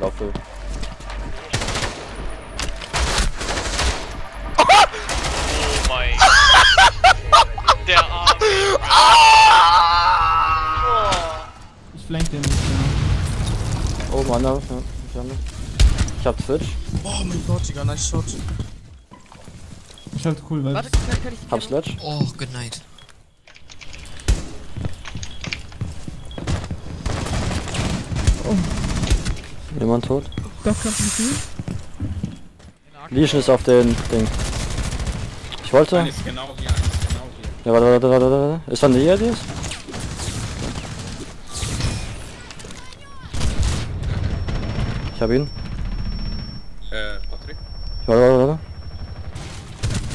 Laufe. Oh mein. Der Arm. Ich flank den nicht mehr. Oh, Mann, ja. Ich hab, ich hab Twitch. Oh mein Gott, Digga, nice shot. Ist halt cool, weil Warte, kann, kann ich Hab Sledge. Oh, good night. Jemand tot. Doch, kannst du nicht sehen? Legion ist auf den Ding. Ich wollte. Eines genau hier, eines genau hier. Ja, warte, warte, warte, warte. Ist dann hier dies? Ich hab ihn. Äh, Patrick? Warte, warte, warte.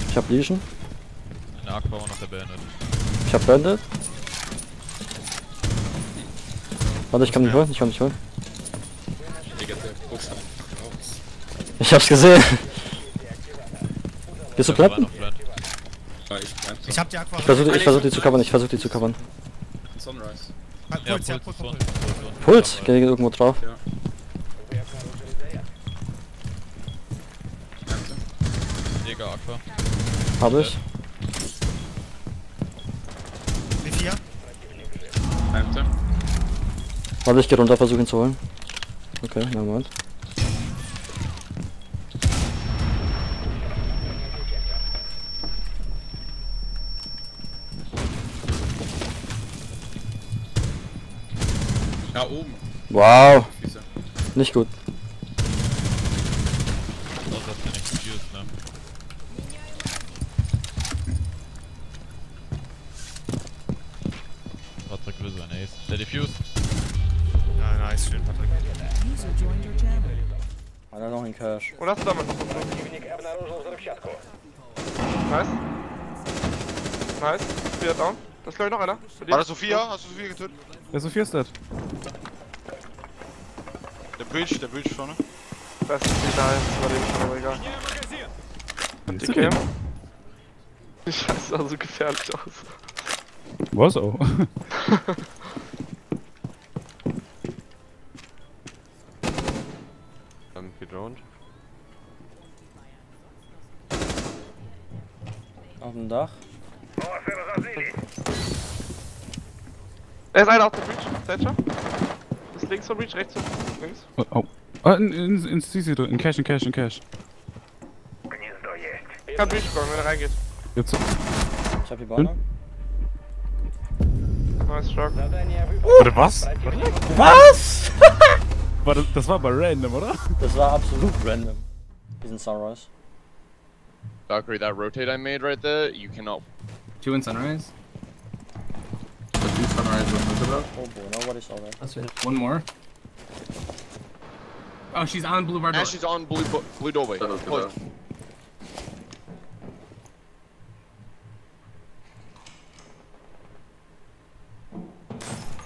Ich hab Legion. Eine Aqua und noch der Bandit. Ich hab Bandit. Warte, ich kann nicht holen, ich kann nicht holen. Digga, der Puls hat einfach raus. Ich hab's gesehen. Bist du. Ah, ich hab die Aqua. Ich versuch, ich versuch die zu covern, ich versuch die zu covern. Sunrise. Ja, Puls, ja, Puls, Puls, Puls, Puls. Puls. Puls, geh irgendwo drauf. Ja. Jäger Aqua. Hab ich. Wie vier? Warte, ich geh runter, versuch ihn zu holen. Okay, na Da oben. Wow. Nicht gut. Oh, ne? Patrick will sein Ace. Der defused. Ja, nice, schön, Patrick. Hat er noch einen Cash? Oder hast du damit. Nice. Nice, wieder down. Das ist glaube ich noch einer. War das Sophia? Hast du Sophia getötet? Der Sophia ist dead. Der Bridge, der Bridge vorne. Das ist die da jetzt, war dem schon, aber egal. Und die Ist Cam. okay. Die Scheiße sah so gefährlich aus. Was auch. Ähm, gedroned. Auf dem Dach. Er ist einer auf der Breach. Thatcher. Ist links vom Breach, rechts vom links. Oh, oh. Ah, in, in, in CC drin. In Cash, in Cash, in Cash. Kann Breach kommen, wenn er reingeht. Jetzt. Ich hab die Banner. Nice Truck. Warte, was? Was? War das, das war aber random, oder? Das war absolut random. Diesen Sunrise. Valkyrie, that rotate I made right there, you cannot. Two in Sunrise. Oh boy, nobody saw that. That's it. One more. Oh, she's on blue bar door. Now she's on blue blue doorway. Close.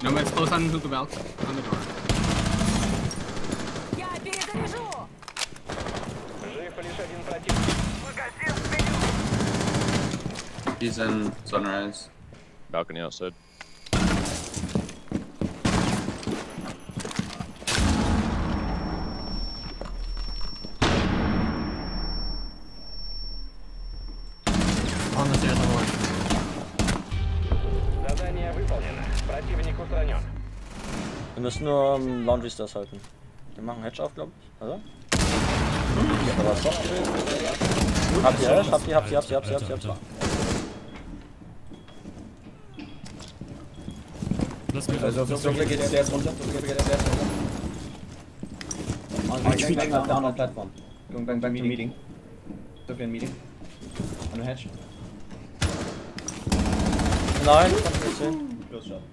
No man's close on the belt. On the door. He's in sunrise. Balcony outside. Wir müssen nur ähm, Laundry Stairs halten. Wir machen Hedge auf, glaube ich, oder? Ja, aber soft gewesen. Habt ihr Hedge? Habt ihr, habt ihr, habt ihr, habt ihr, habt ihr, habt ihr. Also, Sophia geht Stairs runter. Sophia geht Stairs runter. On, bang, bang, down on platform. Going bang, bang to meeting. Sophia in meeting. On Hedge. Nein, ich hab's nicht gesehen. Close shot.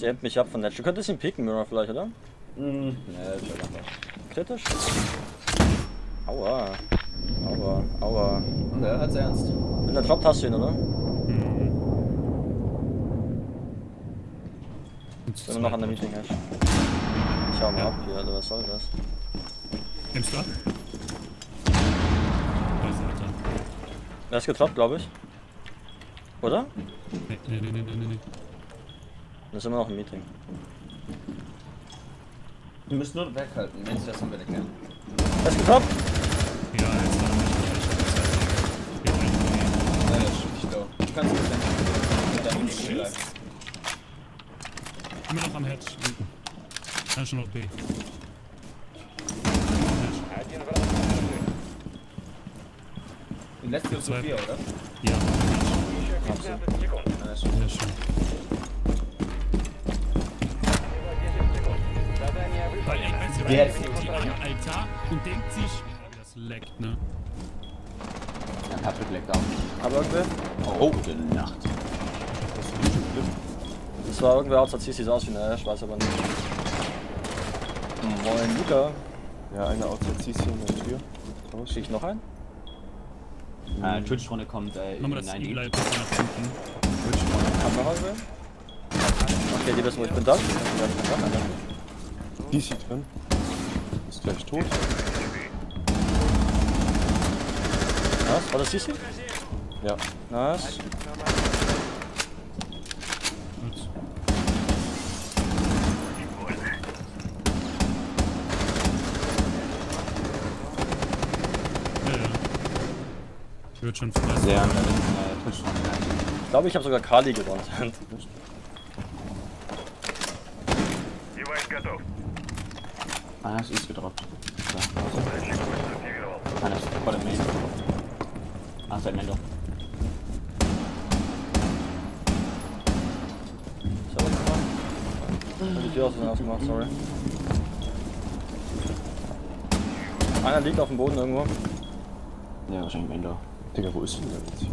Sie hemmt mich ab von Hedge. Du könntest ihn picken, Mirror vielleicht, oder? Mhm. Ne, das ist einfach. Kritisch? Aua. Aua, aua. Ne, hat's ernst. Wenn der droppt, hast du ihn, oder? Sind wir noch an der Meeting, Hedge? Ich hau mal ab hier, Alter, was soll das? Nimmst du ab? Er ist getroppt, glaube ich. Oder? Nee, nee, nee, nee, nee, nee. Das ist immer noch ein Meeting. Du musst nur weghalten, wenn ich das am Weg Er ist getoppt! Ja, jetzt war nicht. Nein, das steht nicht da. Du kannst es nicht. Mit deinem Mini bleiben. Immer noch am Hedge. Dann schon noch B. Du lässt dir so viel, oder? Ja, Ja, schon. sehr schön. Wer ist die an, Alter, und denkt sich, das leckt, ne? Ja, Patrick leckt auch. Aber irgendwer? Oh, gute Nacht. Das war irgendwer außer CC, sah aus wie eine Ash, weiß aber nicht. Hm, Moin, Luca. Ja, einer outside CC in der Tür. Krieg ich noch einen? Äh, Twitch-Runde kommt äh, in Nochmal das 90. Eagle Eye kurz nach hinten. Hab noch irgendwer? Okay, die wissen, wo ich bin. Da. Ich da. Einer. DC drin. Ist gleich tot. Was? War das CC? Ja. Nice. Gut. Ja, ja. Ich würde schon fressen. Sehr an der äh. Ich glaube, ich habe sogar Kali gewonnen. Einer ist East gedroppt. So. Einer ist vor dem Main. Ah, ist ein Mendo. Die Tür aus ausgemacht, sorry. Einer liegt auf dem Boden irgendwo. Ja, wahrscheinlich Mendo. Digga, wo ist denn der jetzt hier?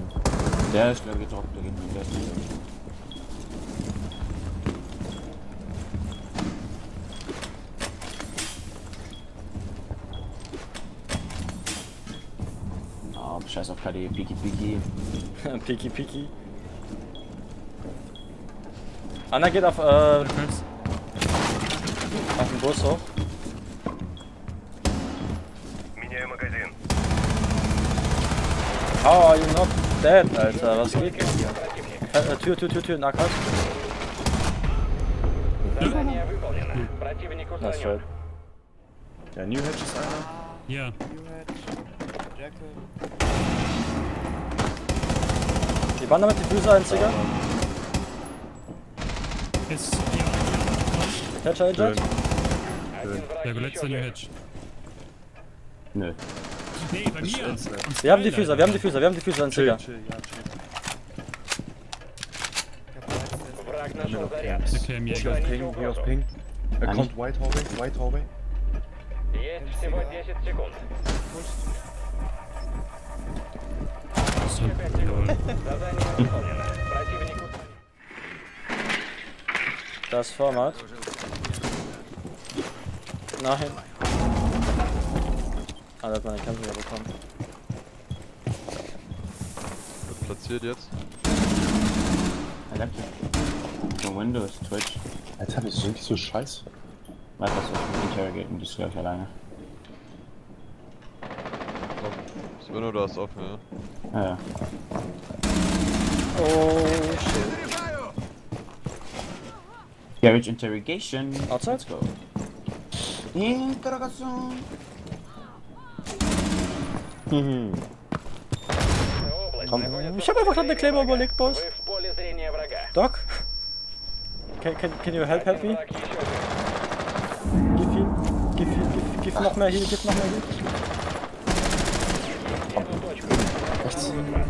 Der ist glaube ich gedroppt, der geht mit der ist Mendo. Oh, scheiß auf KD, Piki Piki. Piki Piki. Einer geht auf, äh, auf den Bus hoch. How are you not dead, Alter? Was geht denn hier? Äh, äh, Tür, Tür, Tür, Tür, Nackert. Das fällt. Ja, New Hedge ist einer. Ja. Die waren damit die Füße einziger. Ist ja. Catcher Agent. Ja, gut, letzter New Hedge. Nö. Nee, bei mir. Wir haben die. Füße, wir haben die Füße, wir haben die Füße ja, chill. Okay, mir Hier auf Ping, hier auf Ping. Er kommt White Hallway, White Hallway. So, jawohl. Das Format. Nein. Ah, der hat meine Kämpfe ja bekommen. Wird platziert jetzt. Electric. So Windows, Twitch. Alter, das ist wirklich so scheiße. Was hast du? Interrogaten, das glaube ich alleine. Sven, du hast offen, ja? Ja. Oh shit. Garage Interrogation. Outside? Let's go. Interrogation. Komm. Ich hab einfach gerade eine Claymore überlegt, Boss. Doc? Can, can, can you help, help me? Gib viel. Gib viel, gib, gib noch mehr hier, gib noch mehr hier. podcast.